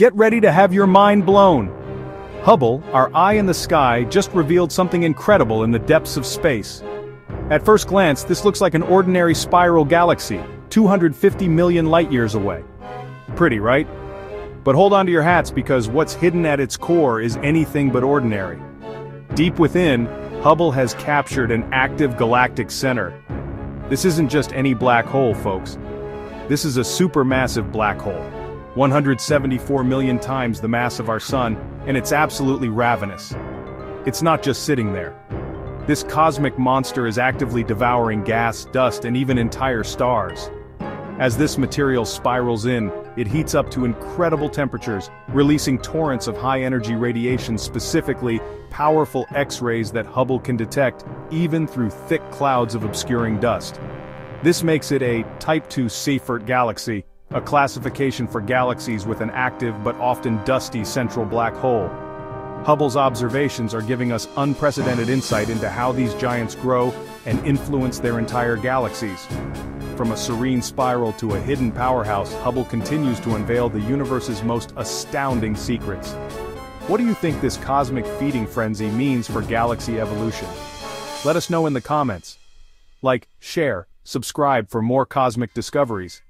Get ready to have your mind blown. Hubble, our eye in the sky, just revealed something incredible in the depths of space. At first glance, this looks like an ordinary spiral galaxy, 250 million light-years away. Pretty, right? But hold on to your hats because what's hidden at its core is anything but ordinary. Deep within, Hubble has captured an active galactic center. This isn't just any black hole, folks. This is a supermassive black hole. 174 million times the mass of our sun, and it's absolutely ravenous. It's not just sitting there. This cosmic monster is actively devouring gas, dust, and even entire stars. As this material spirals in, it heats up to incredible temperatures, releasing torrents of high-energy radiation specifically powerful X-rays that Hubble can detect, even through thick clouds of obscuring dust. This makes it a Type II Seyfert galaxy, a classification for galaxies with an active but often dusty central black hole. Hubble's observations are giving us unprecedented insight into how these giants grow and influence their entire galaxies. From a serene spiral to a hidden powerhouse, Hubble continues to unveil the universe's most astounding secrets. What do you think this cosmic feeding frenzy means for galaxy evolution? Let us know in the comments. Like, share, subscribe for more cosmic discoveries.